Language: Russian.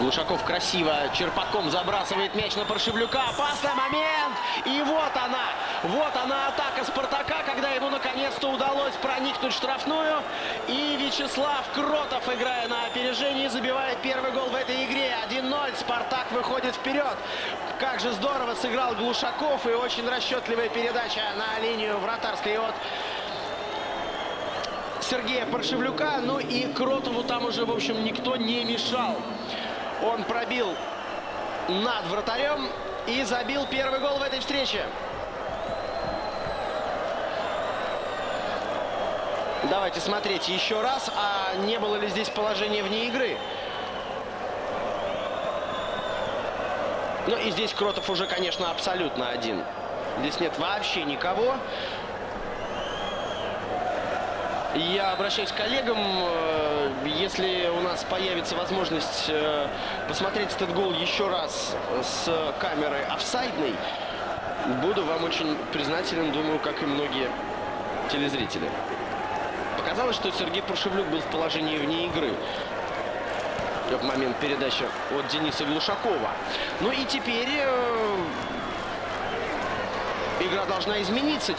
Глушаков красиво черпаком забрасывает мяч на Паршевлюка. Опасный момент. И вот она. Вот она атака Спартака, когда ему наконец-то удалось проникнуть в штрафную. И Вячеслав Кротов, играя на опережении, забивает первый гол в этой игре. 1-0. Спартак выходит вперед. Как же здорово сыграл Глушаков. И очень расчетливая передача на линию вратарской от Сергея Паршевлюка. Ну и Кротову там уже, в общем, никто не мешал. Он пробил над вратарем и забил первый гол в этой встрече. Давайте смотреть еще раз, а не было ли здесь положение вне игры. Ну и здесь Кротов уже, конечно, абсолютно один. Здесь нет вообще никого. Я обращаюсь к коллегам, э, если у нас появится возможность э, посмотреть этот гол еще раз с камеры офсайдной, буду вам очень признателен, думаю, как и многие телезрители. Показалось, что Сергей Паршевлюк был в положении вне игры в момент передачи от Дениса Глушакова. Ну и теперь э, игра должна измениться.